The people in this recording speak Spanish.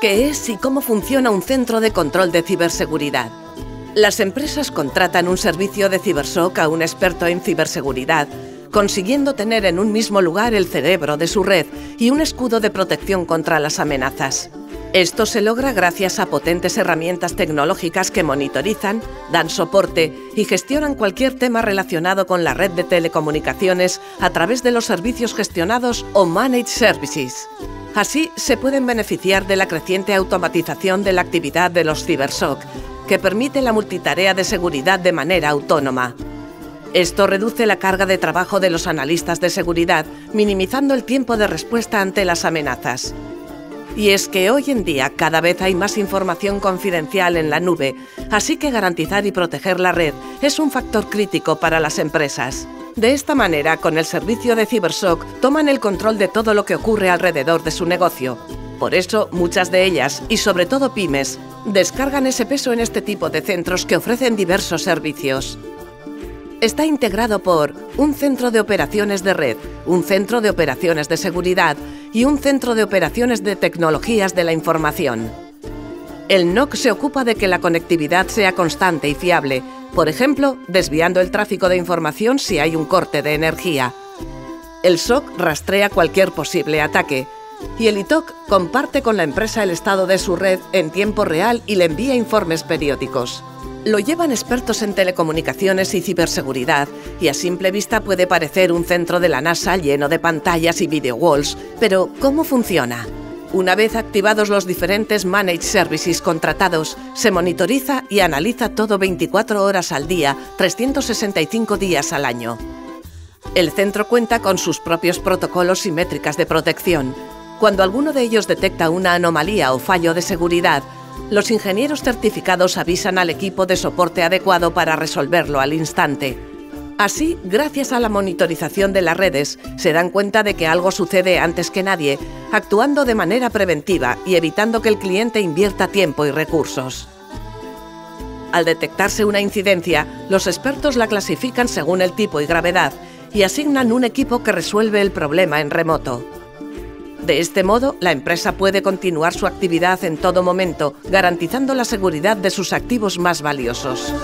qué es y cómo funciona un centro de control de ciberseguridad. Las empresas contratan un servicio de CiberSOC a un experto en ciberseguridad, consiguiendo tener en un mismo lugar el cerebro de su red y un escudo de protección contra las amenazas. Esto se logra gracias a potentes herramientas tecnológicas que monitorizan, dan soporte y gestionan cualquier tema relacionado con la red de telecomunicaciones a través de los servicios gestionados o Managed Services. Así se pueden beneficiar de la creciente automatización de la actividad de los CiberSOC, que permite la multitarea de seguridad de manera autónoma. Esto reduce la carga de trabajo de los analistas de seguridad, minimizando el tiempo de respuesta ante las amenazas. Y es que hoy en día cada vez hay más información confidencial en la nube, así que garantizar y proteger la red es un factor crítico para las empresas. De esta manera, con el servicio de CyberSOC, toman el control de todo lo que ocurre alrededor de su negocio. Por eso, muchas de ellas, y sobre todo pymes, descargan ese peso en este tipo de centros que ofrecen diversos servicios. Está integrado por un centro de operaciones de red, un centro de operaciones de seguridad y un centro de operaciones de tecnologías de la información. El NOC se ocupa de que la conectividad sea constante y fiable, por ejemplo, desviando el tráfico de información si hay un corte de energía. El SOC rastrea cualquier posible ataque y el ITOC comparte con la empresa el estado de su red en tiempo real y le envía informes periódicos. Lo llevan expertos en telecomunicaciones y ciberseguridad y a simple vista puede parecer un centro de la NASA lleno de pantallas y video walls, pero ¿cómo funciona? Una vez activados los diferentes Managed Services contratados, se monitoriza y analiza todo 24 horas al día, 365 días al año. El centro cuenta con sus propios protocolos y métricas de protección. Cuando alguno de ellos detecta una anomalía o fallo de seguridad, los ingenieros certificados avisan al equipo de soporte adecuado para resolverlo al instante. Así, gracias a la monitorización de las redes, se dan cuenta de que algo sucede antes que nadie, actuando de manera preventiva y evitando que el cliente invierta tiempo y recursos. Al detectarse una incidencia, los expertos la clasifican según el tipo y gravedad y asignan un equipo que resuelve el problema en remoto. De este modo, la empresa puede continuar su actividad en todo momento, garantizando la seguridad de sus activos más valiosos.